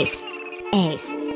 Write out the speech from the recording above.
Ace. Ace.